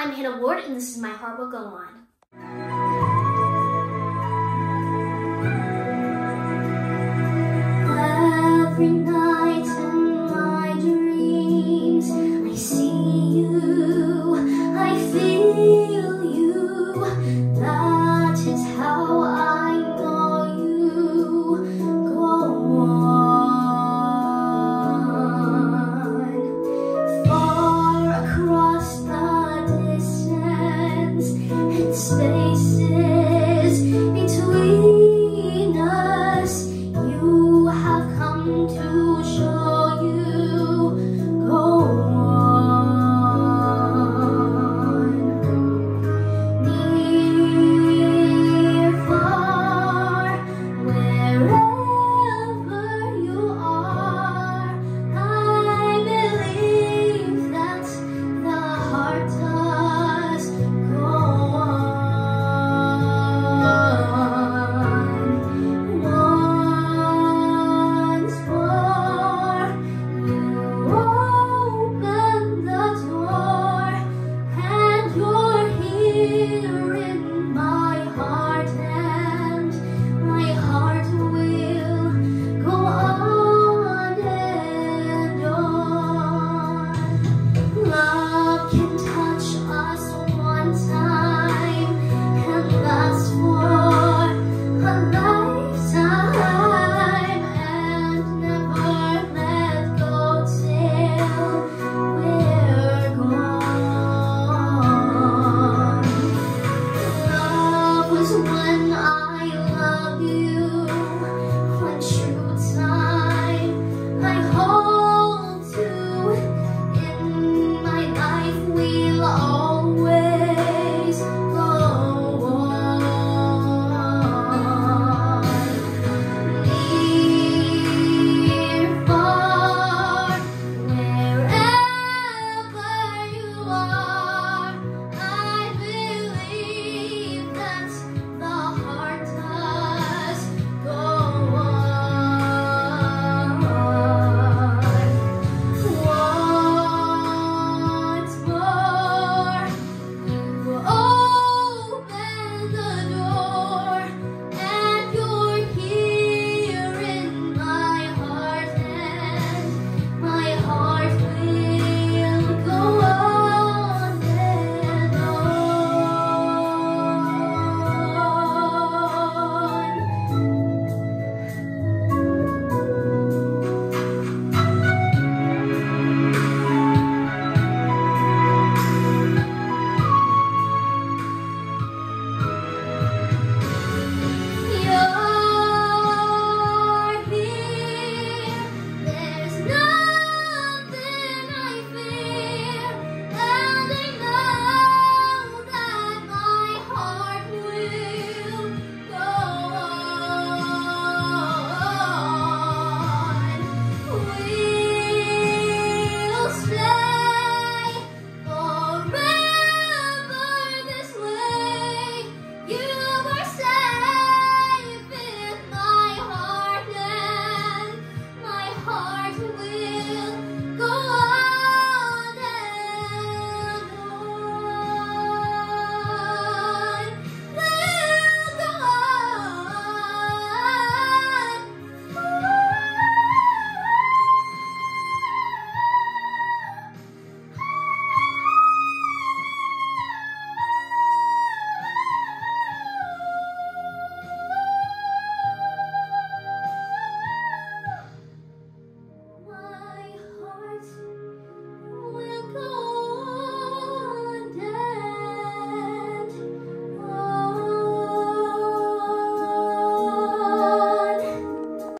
I'm Hannah Ward, and this is my Heart Will Go On. 一些